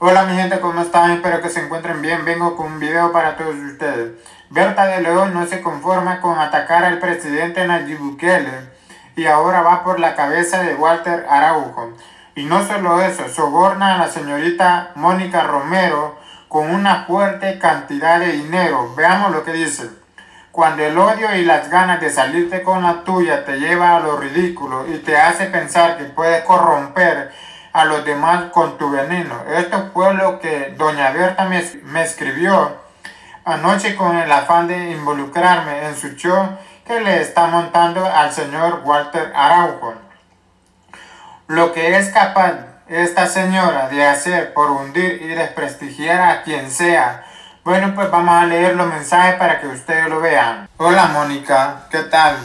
Hola mi gente, ¿cómo están? Espero que se encuentren bien. Vengo con un video para todos ustedes. Berta de León no se conforma con atacar al presidente Nayib Bukele y ahora va por la cabeza de Walter Araujo. Y no solo eso, soborna a la señorita Mónica Romero con una fuerte cantidad de dinero. Veamos lo que dice. Cuando el odio y las ganas de salirte con la tuya te lleva a lo ridículo y te hace pensar que puedes corromper a los demás con tu veneno. Esto fue lo que doña Berta me, me escribió anoche con el afán de involucrarme en su show que le está montando al señor Walter Araujo. Lo que es capaz esta señora de hacer por hundir y desprestigiar a quien sea. Bueno, pues vamos a leer los mensajes para que ustedes lo vean. Hola Mónica, ¿qué tal?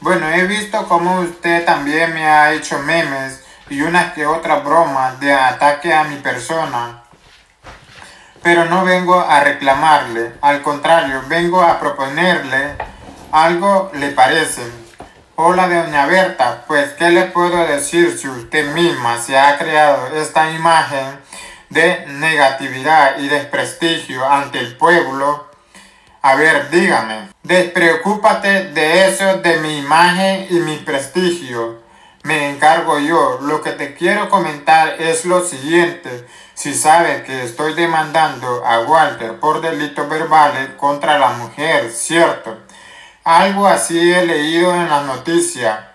Bueno, he visto cómo usted también me ha hecho memes y unas que otras bromas de ataque a mi persona. Pero no vengo a reclamarle, al contrario, vengo a proponerle algo le parece. Hola doña Berta, pues ¿qué le puedo decir si usted misma se ha creado esta imagen de negatividad y desprestigio ante el pueblo? A ver, dígame, despreocúpate de eso, de mi imagen y mi prestigio. Me encargo yo. Lo que te quiero comentar es lo siguiente. Si sabes que estoy demandando a Walter por delitos verbales contra la mujer, ¿cierto? Algo así he leído en la noticia.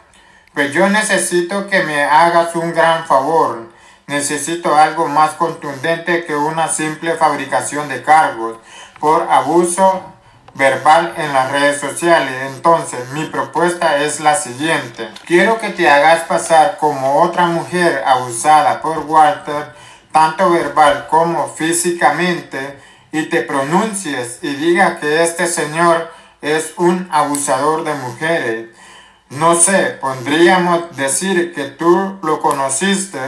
Pues yo necesito que me hagas un gran favor. Necesito algo más contundente que una simple fabricación de cargos por abuso verbal en las redes sociales. Entonces, mi propuesta es la siguiente. Quiero que te hagas pasar como otra mujer abusada por Walter, tanto verbal como físicamente, y te pronuncies y diga que este señor es un abusador de mujeres. No sé, podríamos decir que tú lo conociste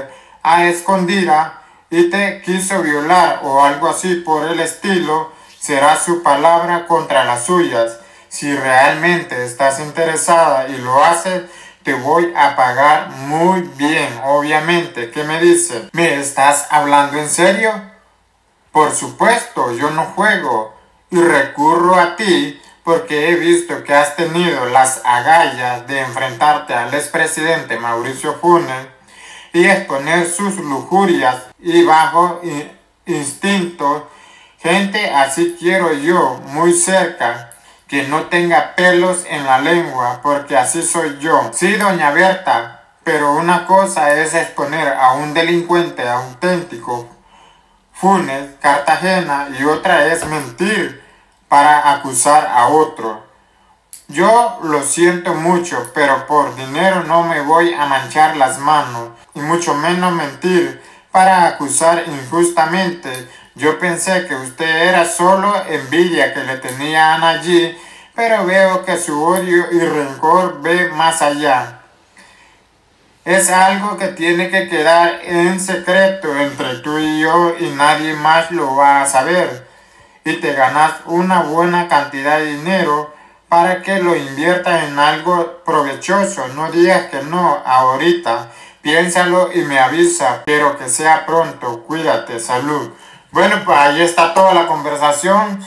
a escondida y te quiso violar o algo así por el estilo, será su palabra contra las suyas. Si realmente estás interesada y lo haces, te voy a pagar muy bien, obviamente. ¿Qué me dice? ¿Me estás hablando en serio? Por supuesto, yo no juego y recurro a ti porque he visto que has tenido las agallas de enfrentarte al expresidente Mauricio Funes y exponer sus lujurias y bajo instinto. Gente así quiero yo, muy cerca, que no tenga pelos en la lengua, porque así soy yo. Sí, doña Berta, pero una cosa es exponer a un delincuente auténtico, Funes, Cartagena, y otra es mentir para acusar a otro. Yo lo siento mucho, pero por dinero no me voy a manchar las manos, y mucho menos mentir para acusar injustamente. Yo pensé que usted era solo envidia que le tenían allí, pero veo que su odio y rencor ve más allá. Es algo que tiene que quedar en secreto entre tú y yo y nadie más lo va a saber y te ganas una buena cantidad de dinero para que lo inviertas en algo provechoso. No digas que no ahorita. Piénsalo y me avisa, pero que sea pronto. Cuídate, salud. Bueno, pues ahí está toda la conversación.